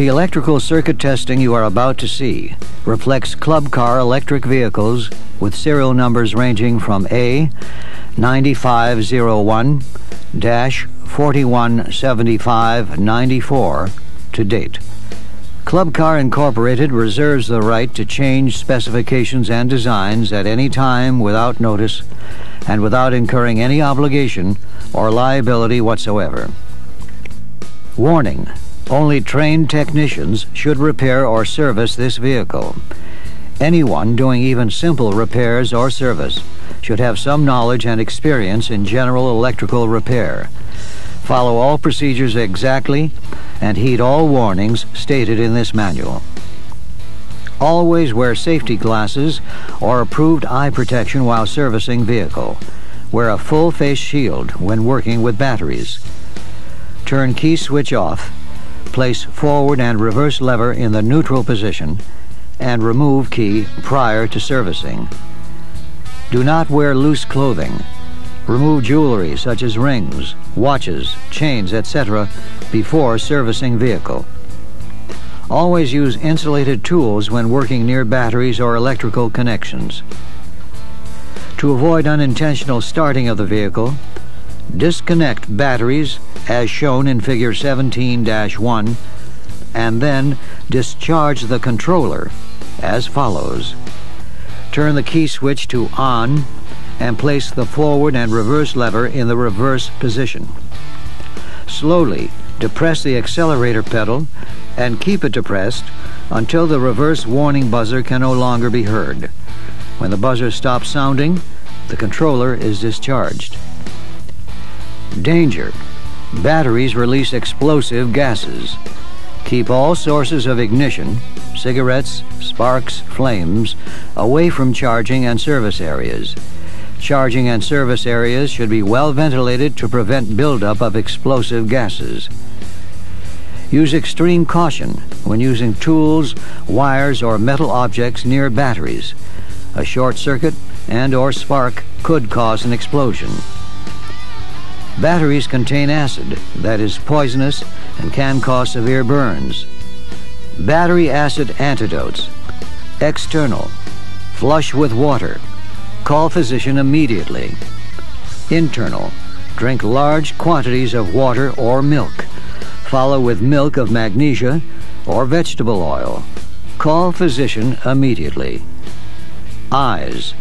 The electrical circuit testing you are about to see reflects Club Car electric vehicles with serial numbers ranging from A 9501 4175 94 to date. Club Car Incorporated reserves the right to change specifications and designs at any time without notice and without incurring any obligation or liability whatsoever. Warning only trained technicians should repair or service this vehicle. Anyone doing even simple repairs or service should have some knowledge and experience in general electrical repair. Follow all procedures exactly and heed all warnings stated in this manual. Always wear safety glasses or approved eye protection while servicing vehicle. Wear a full face shield when working with batteries. Turn key switch off Place forward and reverse lever in the neutral position and remove key prior to servicing. Do not wear loose clothing. Remove jewelry such as rings, watches, chains, etc. before servicing vehicle. Always use insulated tools when working near batteries or electrical connections. To avoid unintentional starting of the vehicle, disconnect batteries as shown in figure 17-1 and then discharge the controller as follows. Turn the key switch to on and place the forward and reverse lever in the reverse position. Slowly depress the accelerator pedal and keep it depressed until the reverse warning buzzer can no longer be heard. When the buzzer stops sounding, the controller is discharged. Danger. Batteries release explosive gases. Keep all sources of ignition, cigarettes, sparks, flames, away from charging and service areas. Charging and service areas should be well ventilated to prevent buildup of explosive gases. Use extreme caution when using tools, wires, or metal objects near batteries. A short circuit and or spark could cause an explosion. Batteries contain acid that is poisonous and can cause severe burns. Battery acid antidotes. External. Flush with water. Call physician immediately. Internal. Drink large quantities of water or milk. Follow with milk of magnesia or vegetable oil. Call physician immediately. Eyes.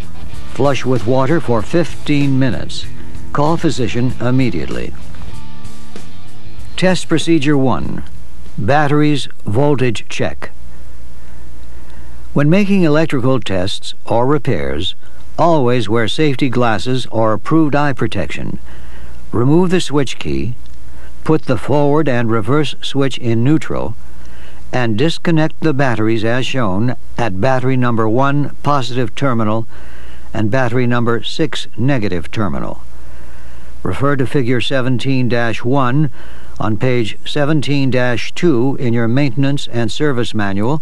Flush with water for 15 minutes. Call physician immediately. Test Procedure 1 Batteries Voltage Check. When making electrical tests or repairs, always wear safety glasses or approved eye protection. Remove the switch key, put the forward and reverse switch in neutral, and disconnect the batteries as shown at battery number 1 positive terminal and battery number 6 negative terminal. Refer to Figure 17-1 on page 17-2 in your Maintenance and Service Manual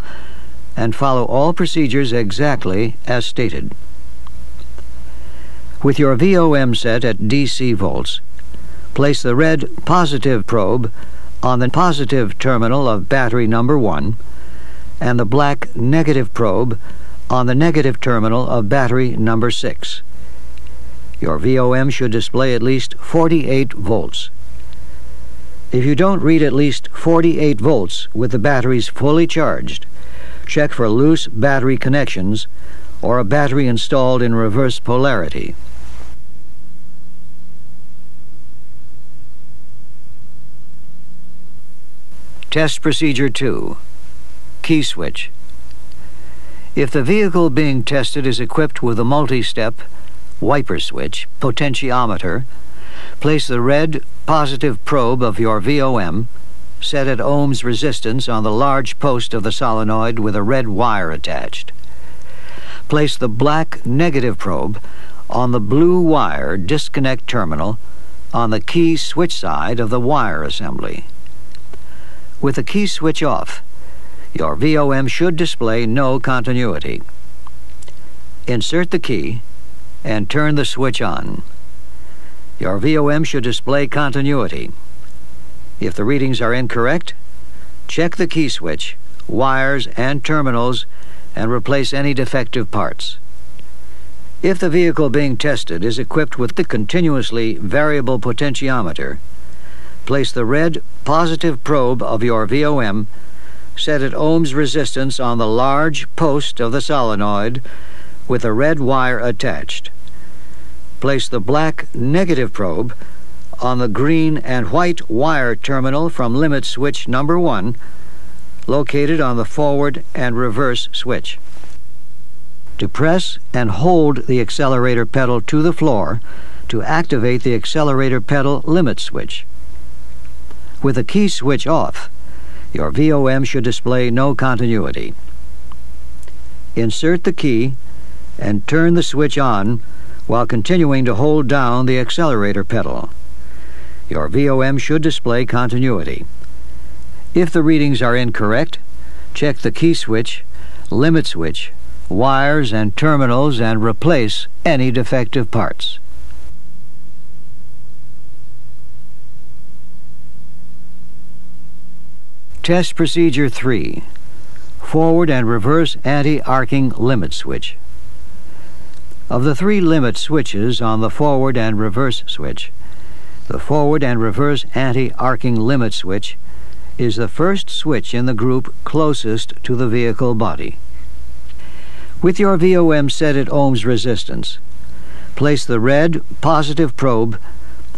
and follow all procedures exactly as stated. With your VOM set at DC volts, place the red positive probe on the positive terminal of battery number 1 and the black negative probe on the negative terminal of battery number 6. Your VOM should display at least 48 volts. If you don't read at least 48 volts with the batteries fully charged, check for loose battery connections or a battery installed in reverse polarity. Test Procedure 2 Key Switch If the vehicle being tested is equipped with a multi-step wiper switch, potentiometer, place the red positive probe of your VOM set at ohms resistance on the large post of the solenoid with a red wire attached. Place the black negative probe on the blue wire disconnect terminal on the key switch side of the wire assembly. With the key switch off, your VOM should display no continuity. Insert the key and turn the switch on. Your VOM should display continuity. If the readings are incorrect, check the key switch, wires, and terminals and replace any defective parts. If the vehicle being tested is equipped with the continuously variable potentiometer, place the red positive probe of your VOM set at ohms resistance on the large post of the solenoid with a red wire attached. Place the black negative probe on the green and white wire terminal from limit switch number 1 located on the forward and reverse switch. Depress and hold the accelerator pedal to the floor to activate the accelerator pedal limit switch. With the key switch off, your VOM should display no continuity. Insert the key and turn the switch on while continuing to hold down the accelerator pedal. Your VOM should display continuity. If the readings are incorrect, check the key switch, limit switch, wires and terminals and replace any defective parts. Test Procedure 3 Forward and Reverse Anti-Arcing Limit Switch Of the three limit switches on the forward and reverse switch, the forward and reverse anti-arcing limit switch is the first switch in the group closest to the vehicle body. With your VOM set at ohms resistance, place the red positive probe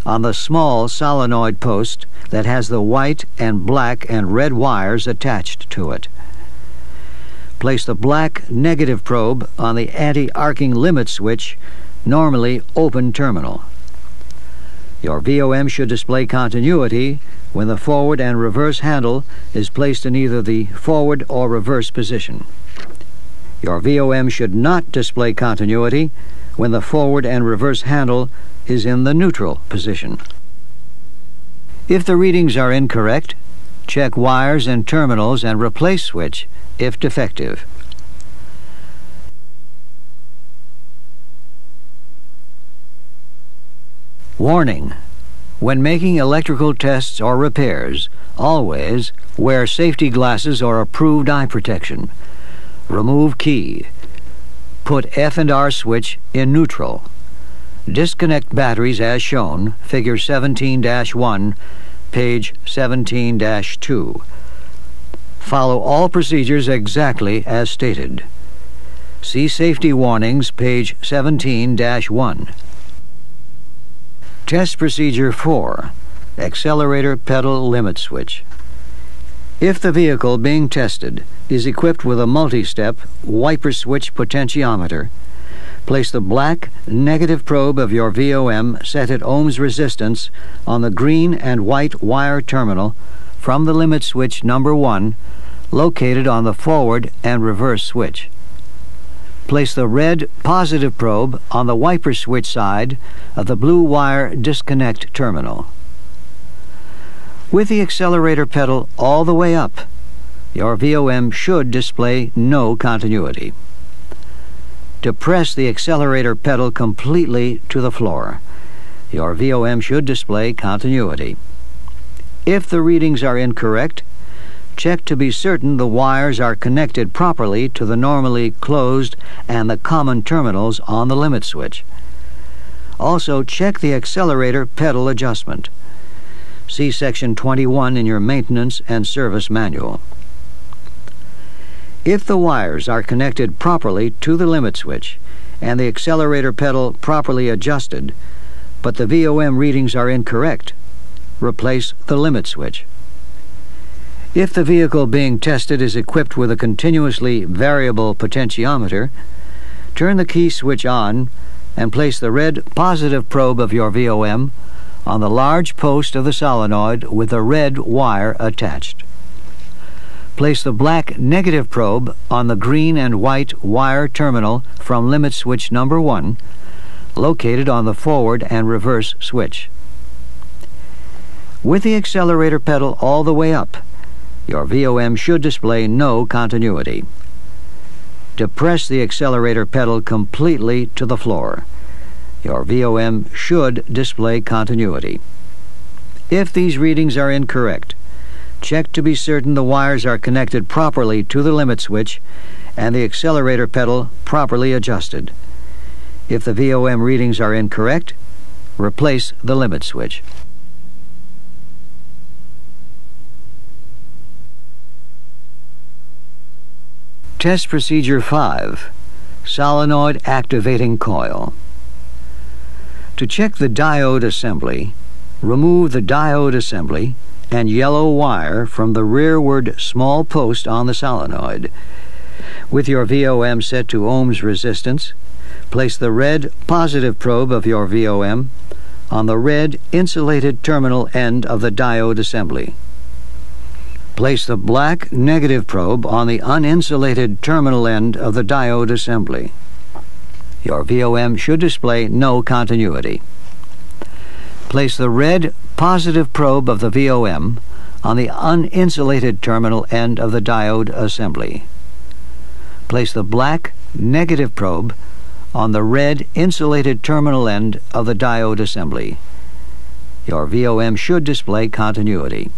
on the small solenoid post that has the white and black and red wires attached to it. Place the black negative probe on the anti-arcing limit switch, normally open terminal. Your VOM should display continuity when the forward and reverse handle is placed in either the forward or reverse position. Your VOM should not display continuity when the forward and reverse handle is in the neutral position. If the readings are incorrect, check wires and terminals and replace switch if defective. Warning! When making electrical tests or repairs, always wear safety glasses or approved eye protection. Remove key. Put F and R switch in neutral. Disconnect batteries as shown, figure 17-1, page 17-2. Follow all procedures exactly as stated. See Safety Warnings, page 17-1. Test Procedure 4 Accelerator Pedal Limit Switch. If the vehicle being tested is equipped with a multi-step wiper switch potentiometer, place the black negative probe of your VOM set at ohms resistance on the green and white wire terminal from the limit switch number 1 located on the forward and reverse switch. Place the red positive probe on the wiper switch side of the blue wire disconnect terminal. With the accelerator pedal all the way up, your VOM should display no continuity. Depress the accelerator pedal completely to the floor. Your VOM should display continuity. If the readings are incorrect, check to be certain the wires are connected properly to the normally closed and the common terminals on the limit switch. Also, check the accelerator pedal adjustment. See Section 21 in your Maintenance and Service Manual. If the wires are connected properly to the limit switch and the accelerator pedal properly adjusted, but the VOM readings are incorrect, replace the limit switch. If the vehicle being tested is equipped with a continuously variable potentiometer, turn the key switch on and place the red positive probe of your VOM on the large post of the solenoid with a red wire attached. Place the black negative probe on the green and white wire terminal from limit switch number 1, located on the forward and reverse switch. With the accelerator pedal all the way up, your VOM should display no continuity. Depress the accelerator pedal completely to the floor your VOM should display continuity. If these readings are incorrect, check to be certain the wires are connected properly to the limit switch and the accelerator pedal properly adjusted. If the VOM readings are incorrect, replace the limit switch. Test Procedure 5 Solenoid Activating Coil To check the diode assembly, remove the diode assembly and yellow wire from the rearward small post on the solenoid. With your VOM set to ohms resistance, place the red positive probe of your VOM on the red insulated terminal end of the diode assembly. Place the black negative probe on the uninsulated terminal end of the diode assembly. Your VOM should display no continuity. Place the red positive probe of the VOM on the uninsulated terminal end of the diode assembly. Place the black negative probe on the red insulated terminal end of the diode assembly. Your VOM should display continuity.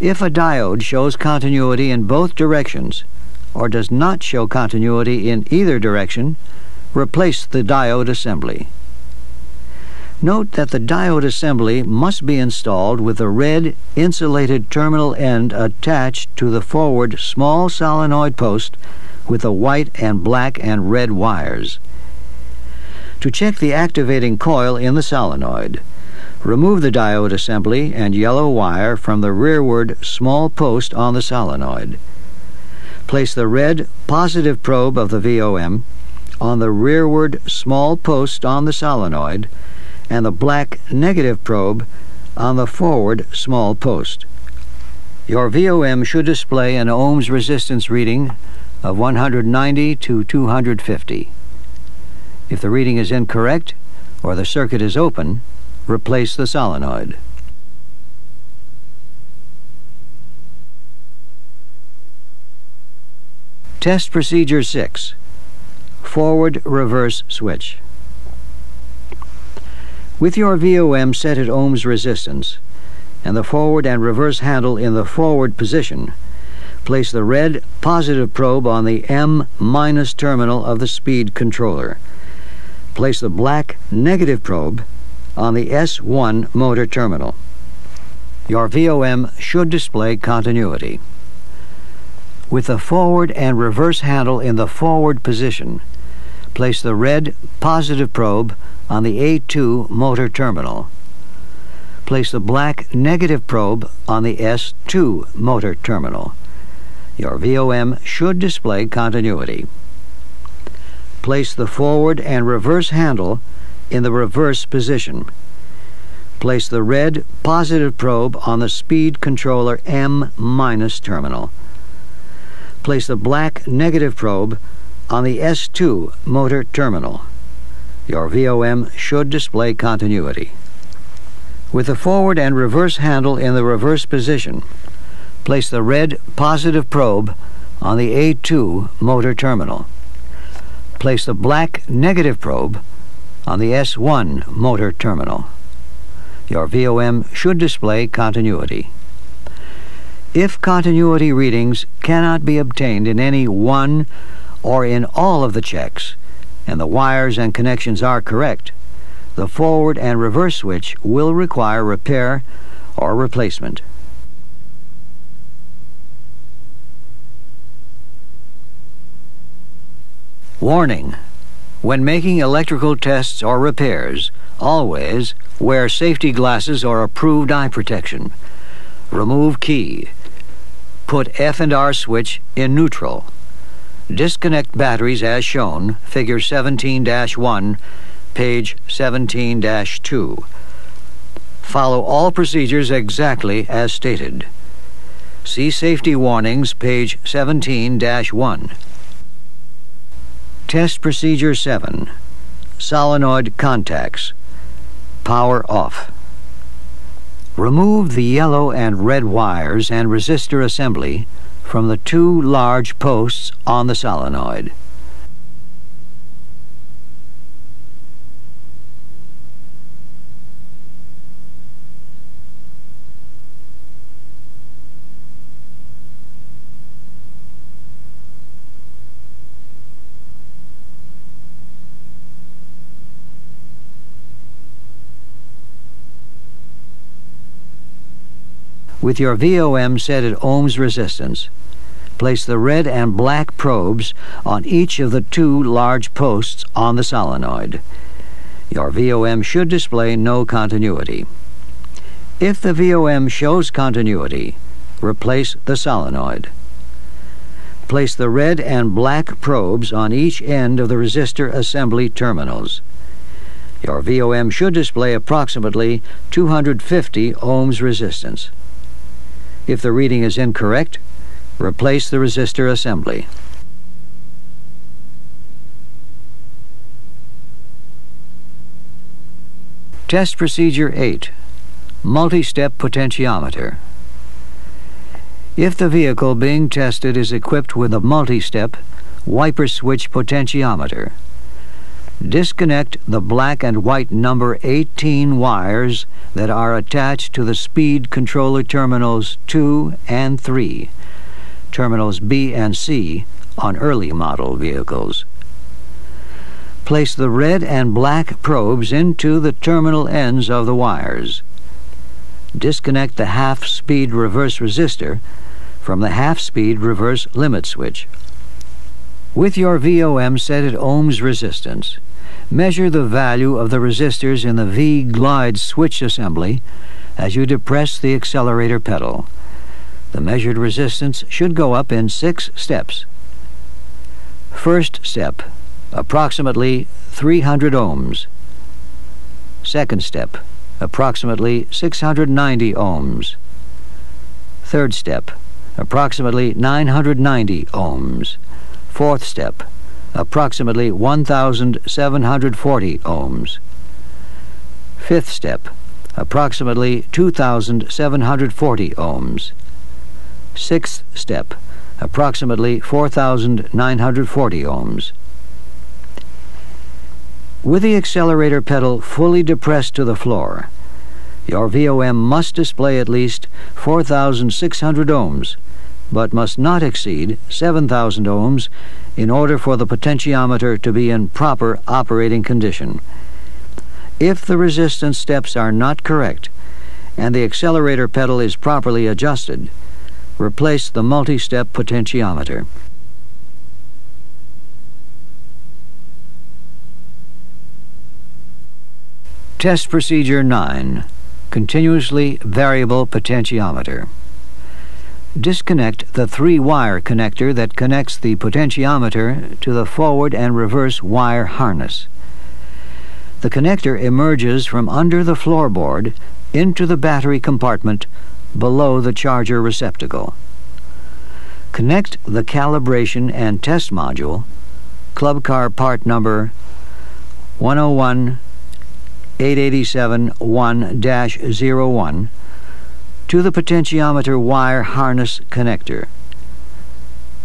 If a diode shows continuity in both directions, or does not show continuity in either direction, replace the diode assembly. Note that the diode assembly must be installed with the red insulated terminal end attached to the forward small solenoid post with the white and black and red wires. To check the activating coil in the solenoid, Remove the diode assembly and yellow wire from the rearward small post on the solenoid. Place the red positive probe of the VOM on the rearward small post on the solenoid and the black negative probe on the forward small post. Your VOM should display an ohms resistance reading of 190 to 250. If the reading is incorrect or the circuit is open, Replace the solenoid. Test Procedure 6 Forward Reverse Switch With your VOM set at ohms resistance and the forward and reverse handle in the forward position, place the red positive probe on the M minus terminal of the speed controller. Place the black negative probe on the S1 motor terminal. Your VOM should display continuity. With the forward and reverse handle in the forward position, place the red positive probe on the A2 motor terminal. Place the black negative probe on the S2 motor terminal. Your VOM should display continuity. Place the forward and reverse handle in the reverse position. Place the red positive probe on the speed controller M minus terminal. Place the black negative probe on the S2 motor terminal. Your VOM should display continuity. With the forward and reverse handle in the reverse position, place the red positive probe on the A2 motor terminal. Place the black negative probe on the S1 motor terminal. Your VOM should display continuity. If continuity readings cannot be obtained in any one or in all of the checks, and the wires and connections are correct, the forward and reverse switch will require repair or replacement. Warning! When making electrical tests or repairs, always wear safety glasses or approved eye protection. Remove key. Put F and R switch in neutral. Disconnect batteries as shown, figure 17-1, page 17-2. Follow all procedures exactly as stated. See safety warnings, page 17-1. Test Procedure 7 Solenoid Contacts Power off. Remove the yellow and red wires and resistor assembly from the two large posts on the solenoid. With your VOM set at ohms resistance, place the red and black probes on each of the two large posts on the solenoid. Your VOM should display no continuity. If the VOM shows continuity, replace the solenoid. Place the red and black probes on each end of the resistor assembly terminals. Your VOM should display approximately 250 ohms resistance. If the reading is incorrect, replace the resistor assembly. Test Procedure 8 Multi-Step Potentiometer If the vehicle being tested is equipped with a multi-step wiper switch potentiometer, disconnect the black and white number 18 wires that are attached to the speed controller terminals 2 and 3, terminals B and C on early model vehicles. Place the red and black probes into the terminal ends of the wires. Disconnect the half-speed reverse resistor from the half-speed reverse limit switch. With your VOM set at ohms resistance, measure the value of the resistors in the V-glide switch assembly as you depress the accelerator pedal. The measured resistance should go up in six steps. First step, approximately 300 ohms. Second step, approximately 690 ohms. Third step, approximately 990 ohms. Fourth step, approximately 1,740 ohms. Fifth step, approximately 2,740 ohms. Sixth step, approximately 4,940 ohms. With the accelerator pedal fully depressed to the floor, your VOM must display at least 4,600 ohms, but must not exceed 7,000 ohms in order for the potentiometer to be in proper operating condition. If the resistance steps are not correct and the accelerator pedal is properly adjusted, replace the multi-step potentiometer. Test Procedure 9 Continuously Variable Potentiometer Disconnect the three-wire connector that connects the potentiometer to the forward and reverse wire harness. The connector emerges from under the floorboard into the battery compartment below the charger receptacle. Connect the calibration and test module, club car part number 101 887 1-01 to the potentiometer wire harness connector.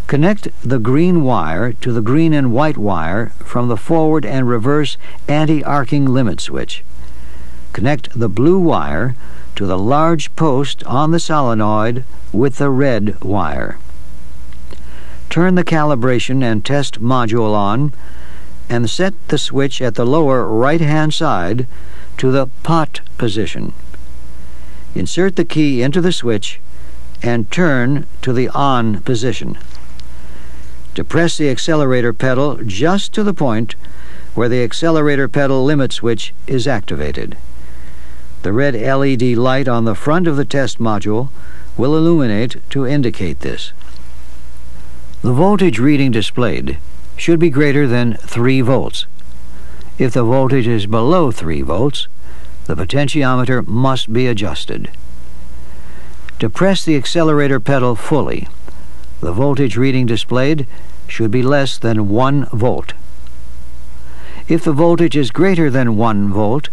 Connect the green wire to the green and white wire from the forward and reverse anti-arcing limit switch. Connect the blue wire to the large post on the solenoid with the red wire. Turn the calibration and test module on and set the switch at the lower right-hand side to the pot position. Insert the key into the switch and turn to the on position. Depress the accelerator pedal just to the point where the accelerator pedal limit switch is activated. The red LED light on the front of the test module will illuminate to indicate this. The voltage reading displayed should be greater than 3 volts. If the voltage is below 3 volts, the potentiometer must be adjusted. Depress the accelerator pedal fully. The voltage reading displayed should be less than 1 volt. If the voltage is greater than 1 volt,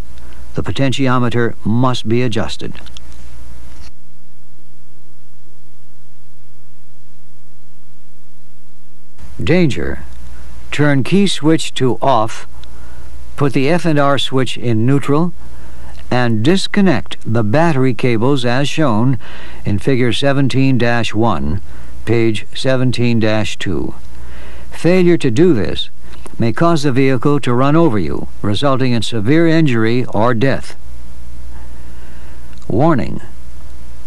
the potentiometer must be adjusted. Danger. Turn key switch to off, put the F and R switch in neutral, and disconnect the battery cables as shown in Figure 17-1, page 17-2. Failure to do this may cause the vehicle to run over you, resulting in severe injury or death. Warning.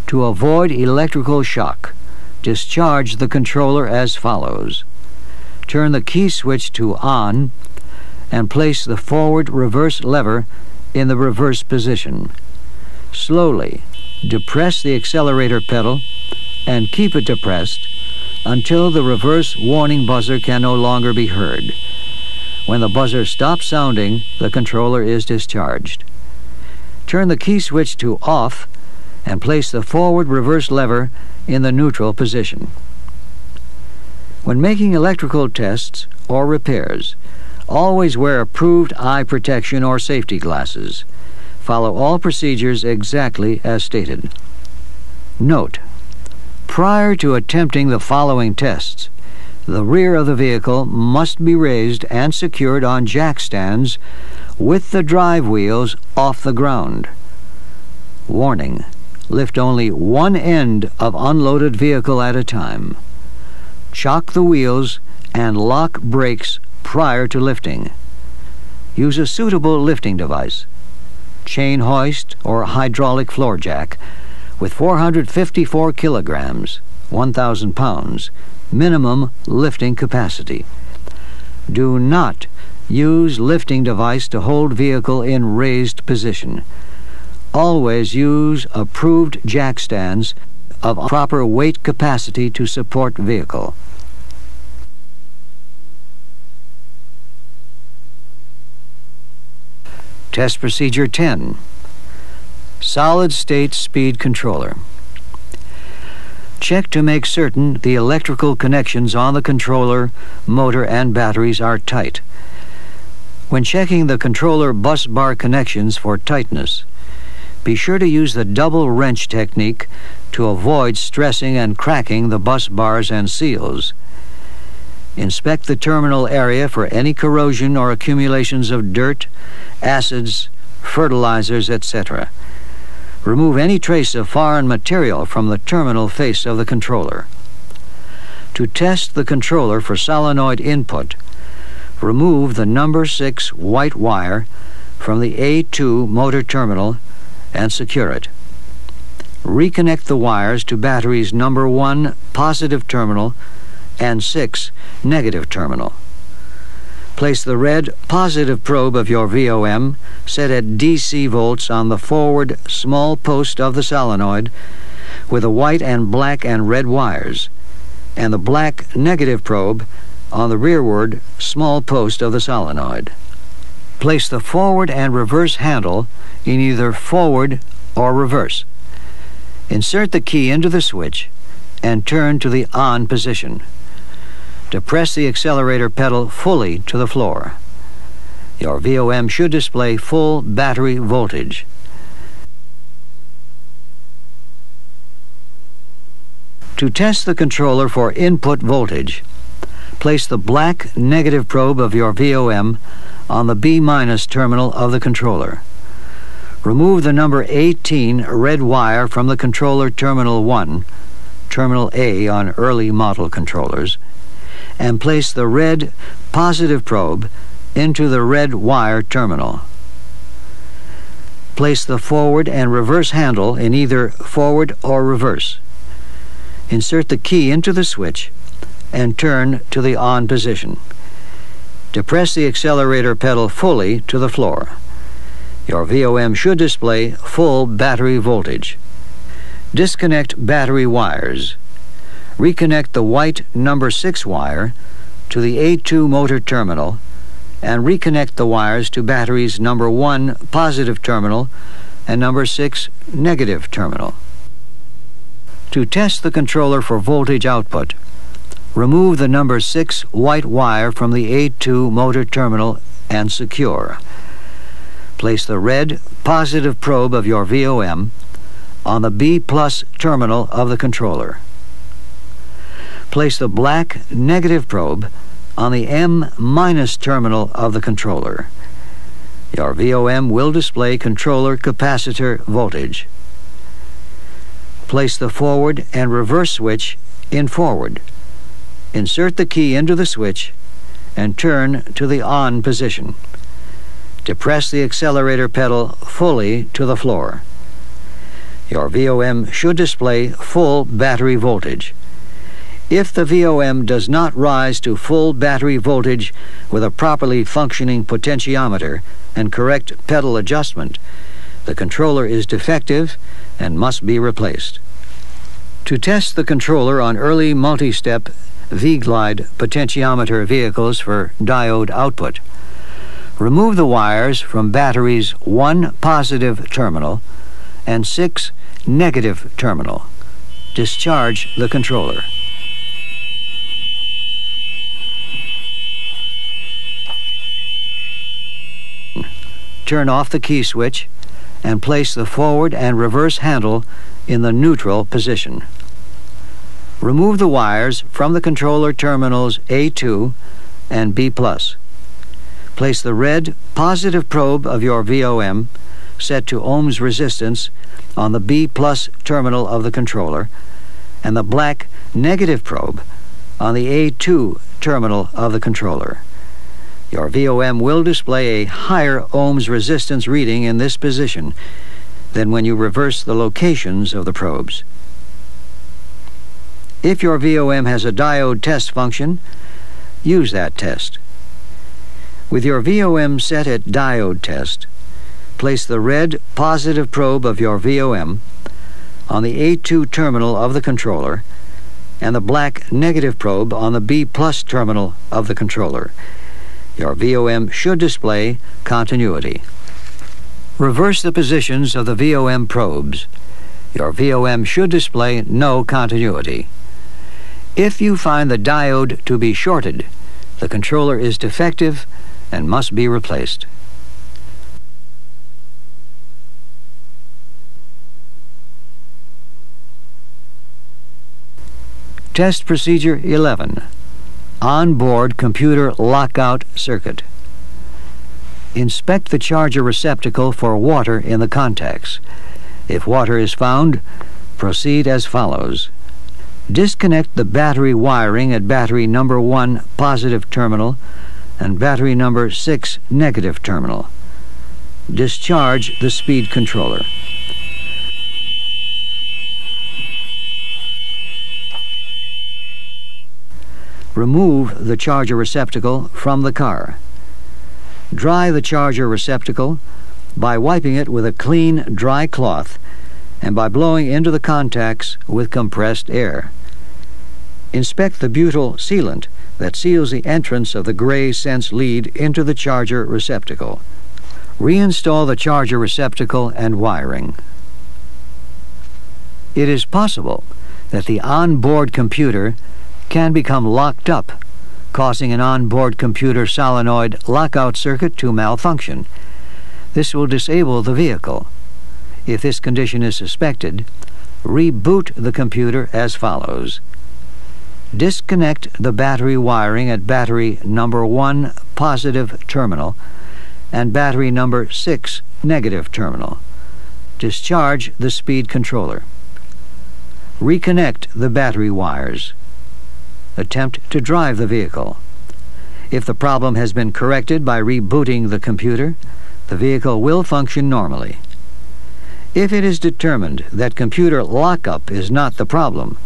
To avoid electrical shock, discharge the controller as follows. Turn the key switch to on and place the forward reverse lever in the reverse position. Slowly depress the accelerator pedal and keep it depressed until the reverse warning buzzer can no longer be heard. When the buzzer stops sounding, the controller is discharged. Turn the key switch to off and place the forward reverse lever in the neutral position. When making electrical tests or repairs, always wear approved eye protection or safety glasses. Follow all procedures exactly as stated. Note, prior to attempting the following tests, the rear of the vehicle must be raised and secured on jack stands with the drive wheels off the ground. Warning, lift only one end of unloaded vehicle at a time. Chock the wheels and lock brakes prior to lifting. Use a suitable lifting device, chain hoist or hydraulic floor jack, with 454 kilograms, 1,000 pounds, minimum lifting capacity. Do not use lifting device to hold vehicle in raised position. Always use approved jack stands of proper weight capacity to support vehicle. Test Procedure 10 Solid State Speed Controller Check to make certain the electrical connections on the controller, motor, and batteries are tight. When checking the controller bus bar connections for tightness, be sure to use the double wrench technique to avoid stressing and cracking the bus bars and seals. Inspect the terminal area for any corrosion or accumulations of dirt, acids, fertilizers, etc. Remove any trace of foreign material from the terminal face of the controller. To test the controller for solenoid input, remove the number 6 white wire from the A2 motor terminal and secure it. Reconnect the wires to batteries number 1 positive terminal and 6 negative terminal. Place the red positive probe of your VOM set at DC volts on the forward small post of the solenoid with the white and black and red wires, and the black negative probe on the rearward small post of the solenoid. Place the forward and reverse handle in either forward or reverse. Insert the key into the switch and turn to the on position. Depress the accelerator pedal fully to the floor. Your VOM should display full battery voltage. To test the controller for input voltage, place the black negative probe of your VOM on the B- minus terminal of the controller. Remove the number 18 red wire from the controller terminal 1, terminal A on early model controllers, and place the red positive probe into the red wire terminal. Place the forward and reverse handle in either forward or reverse. Insert the key into the switch and turn to the on position. Depress the accelerator pedal fully to the floor. Your VOM should display full battery voltage. Disconnect battery wires reconnect the white number 6 wire to the A2 motor terminal and reconnect the wires to batteries number 1 positive terminal and number 6 negative terminal. To test the controller for voltage output, remove the number 6 white wire from the A2 motor terminal and secure. Place the red positive probe of your VOM on the B plus terminal of the controller. Place the black negative probe on the M minus terminal of the controller. Your VOM will display controller capacitor voltage. Place the forward and reverse switch in forward. Insert the key into the switch and turn to the on position. Depress the accelerator pedal fully to the floor. Your VOM should display full battery voltage. If the VOM does not rise to full battery voltage with a properly functioning potentiometer and correct pedal adjustment, the controller is defective and must be replaced. To test the controller on early multi-step V-Glide potentiometer vehicles for diode output, remove the wires from battery's 1 positive terminal and 6 negative terminal. Discharge the controller. Turn off the key switch and place the forward and reverse handle in the neutral position. Remove the wires from the controller terminals A2 and B+. Place the red positive probe of your VOM set to ohms resistance on the B plus terminal of the controller and the black negative probe on the A2 terminal of the controller. Your VOM will display a higher ohms resistance reading in this position than when you reverse the locations of the probes. If your VOM has a diode test function, use that test. With your VOM set at diode test, place the red positive probe of your VOM on the A2 terminal of the controller and the black negative probe on the B plus terminal of the controller. Your VOM should display continuity. Reverse the positions of the VOM probes. Your VOM should display no continuity. If you find the diode to be shorted, the controller is defective and must be replaced. Test Procedure 11 Onboard Computer Lockout Circuit Inspect the charger receptacle for water in the contacts. If water is found, proceed as follows. Disconnect the battery wiring at battery number 1 positive terminal and battery number 6 negative terminal. Discharge the speed controller. Remove the charger receptacle from the car. Dry the charger receptacle by wiping it with a clean, dry cloth and by blowing into the contacts with compressed air. Inspect the butyl sealant that seals the entrance of the gray sense lead into the charger receptacle. Reinstall the charger receptacle and wiring. It is possible that the onboard computer can become locked up, causing an onboard computer solenoid lockout circuit to malfunction. This will disable the vehicle. If this condition is suspected, reboot the computer as follows. Disconnect the battery wiring at battery number 1 positive terminal and battery number 6 negative terminal. Discharge the speed controller. Reconnect the battery wires attempt to drive the vehicle. If the problem has been corrected by rebooting the computer, the vehicle will function normally. If it is determined that computer lockup is not the problem,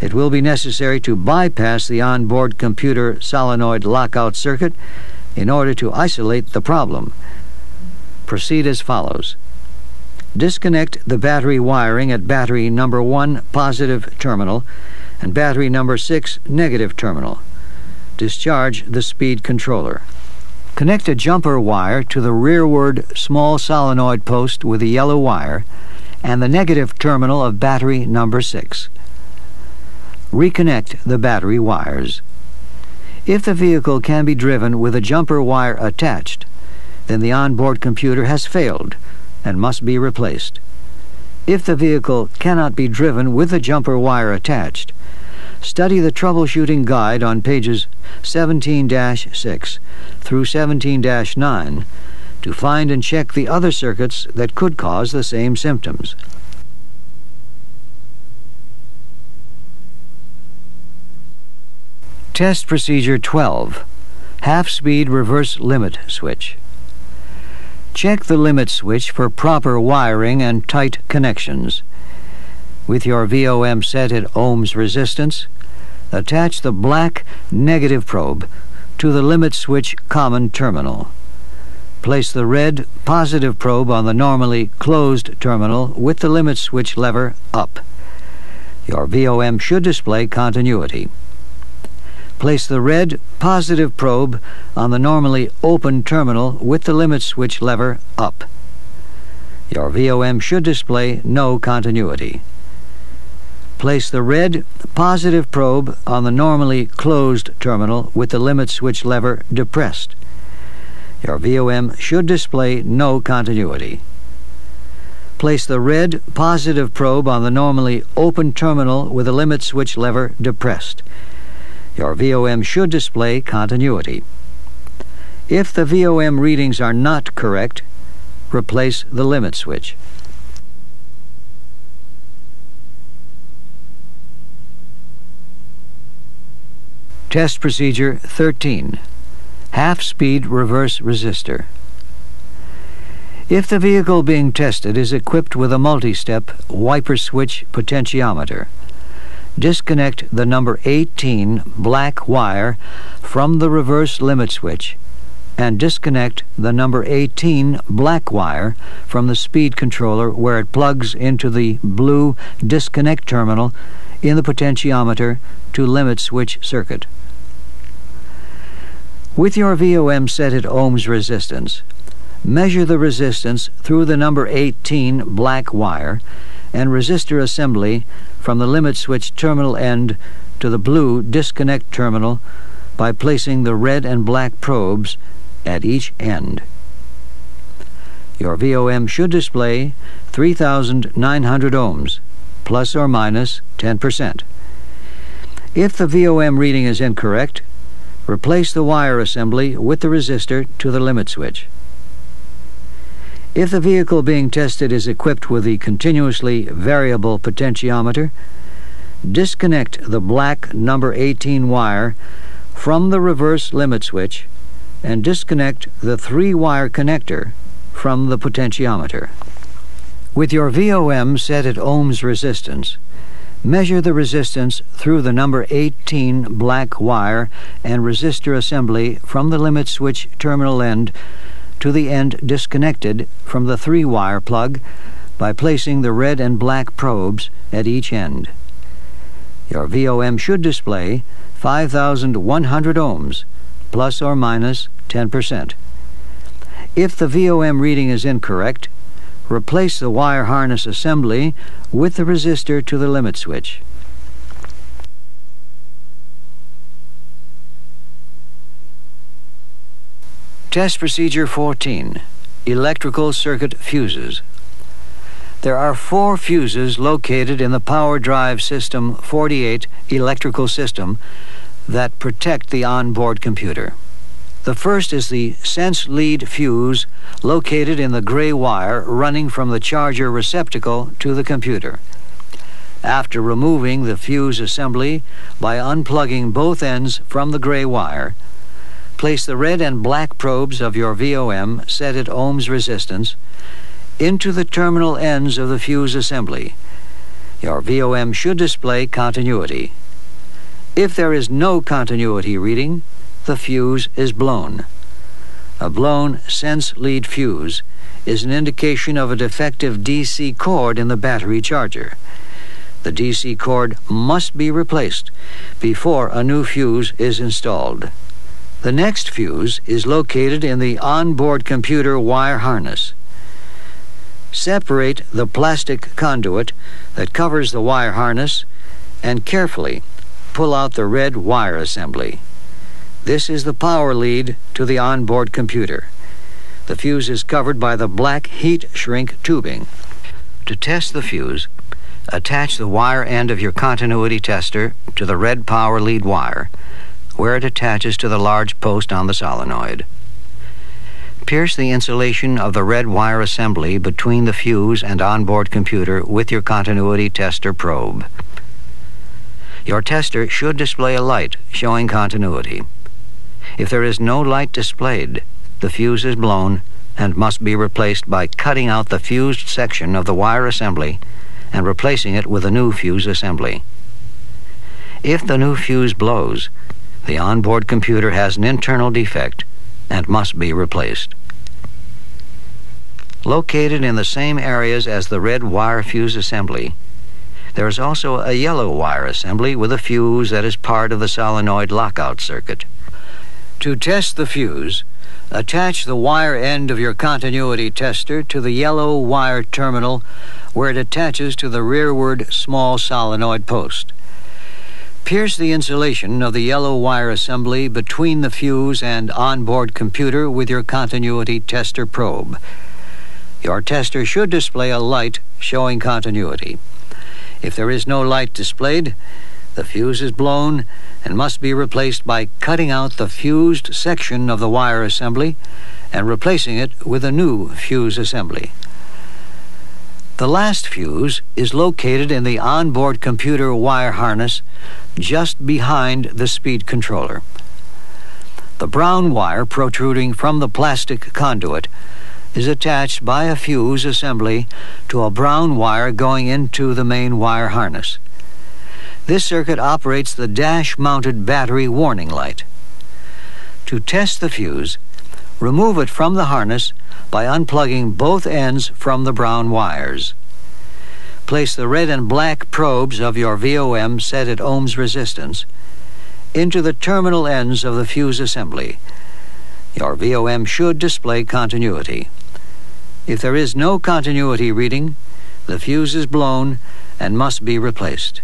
it will be necessary to bypass the onboard computer solenoid lockout circuit in order to isolate the problem. Proceed as follows. Disconnect the battery wiring at battery number 1 positive terminal and battery number 6 negative terminal. Discharge the speed controller. Connect a jumper wire to the rearward small solenoid post with a yellow wire and the negative terminal of battery number 6. Reconnect the battery wires. If the vehicle can be driven with a jumper wire attached, then the onboard computer has failed and must be replaced. If the vehicle cannot be driven with the jumper wire attached, study the troubleshooting guide on pages 17-6 through 17-9 to find and check the other circuits that could cause the same symptoms. Test Procedure 12 Half-Speed Reverse Limit Switch Check the limit switch for proper wiring and tight connections. With your VOM set at ohms resistance, attach the black negative probe to the limit switch common terminal. Place the red positive probe on the normally closed terminal with the limit switch lever up. Your VOM should display continuity. Place the red positive probe on the normally open terminal with the limit switch lever up. Your VOM should display no continuity. Place the red positive probe on the normally closed terminal with the limit switch lever depressed. Your VOM should display no continuity. Place the red positive probe on the normally open terminal with the limit switch lever depressed. Your VOM should display continuity. If the VOM readings are not correct, replace the limit switch. Test Procedure 13 Half-Speed Reverse Resistor If the vehicle being tested is equipped with a multi-step wiper switch potentiometer, disconnect the number 18 black wire from the reverse limit switch and disconnect the number 18 black wire from the speed controller where it plugs into the blue disconnect terminal in the potentiometer to limit switch circuit. With your VOM set at ohms resistance, measure the resistance through the number 18 black wire and resistor assembly from the limit switch terminal end to the blue disconnect terminal by placing the red and black probes at each end. Your VOM should display 3,900 ohms, plus or minus 10%. If the VOM reading is incorrect, Replace the wire assembly with the resistor to the limit switch. If the vehicle being tested is equipped with the continuously variable potentiometer, disconnect the black number 18 wire from the reverse limit switch and disconnect the three-wire connector from the potentiometer. With your VOM set at ohms resistance, Measure the resistance through the number 18 black wire and resistor assembly from the limit switch terminal end to the end disconnected from the 3-wire plug by placing the red and black probes at each end. Your VOM should display 5,100 ohms, plus or minus 10%. If the VOM reading is incorrect, Replace the wire harness assembly with the resistor to the limit switch. Test Procedure 14 Electrical Circuit Fuses. There are four fuses located in the Power Drive System 48 electrical system that protect the onboard computer. The first is the sense lead fuse located in the gray wire running from the charger receptacle to the computer. After removing the fuse assembly by unplugging both ends from the gray wire, place the red and black probes of your VOM set at ohms resistance into the terminal ends of the fuse assembly. Your VOM should display continuity. If there is no continuity reading, the fuse is blown. A blown sense lead fuse is an indication of a defective DC cord in the battery charger. The DC cord must be replaced before a new fuse is installed. The next fuse is located in the onboard computer wire harness. Separate the plastic conduit that covers the wire harness and carefully pull out the red wire assembly. This is the power lead to the onboard computer. The fuse is covered by the black heat shrink tubing. To test the fuse, attach the wire end of your continuity tester to the red power lead wire, where it attaches to the large post on the solenoid. Pierce the insulation of the red wire assembly between the fuse and onboard computer with your continuity tester probe. Your tester should display a light showing continuity. If there is no light displayed, the fuse is blown and must be replaced by cutting out the fused section of the wire assembly and replacing it with a new fuse assembly. If the new fuse blows, the onboard computer has an internal defect and must be replaced. Located in the same areas as the red wire fuse assembly, there is also a yellow wire assembly with a fuse that is part of the solenoid lockout circuit. To test the fuse, attach the wire end of your continuity tester to the yellow wire terminal where it attaches to the rearward small solenoid post. Pierce the insulation of the yellow wire assembly between the fuse and onboard computer with your continuity tester probe. Your tester should display a light showing continuity. If there is no light displayed, the fuse is blown and must be replaced by cutting out the fused section of the wire assembly and replacing it with a new fuse assembly. The last fuse is located in the onboard computer wire harness just behind the speed controller. The brown wire protruding from the plastic conduit is attached by a fuse assembly to a brown wire going into the main wire harness. This circuit operates the dash-mounted battery warning light. To test the fuse, remove it from the harness by unplugging both ends from the brown wires. Place the red and black probes of your VOM set at ohms resistance into the terminal ends of the fuse assembly. Your VOM should display continuity. If there is no continuity reading, the fuse is blown and must be replaced.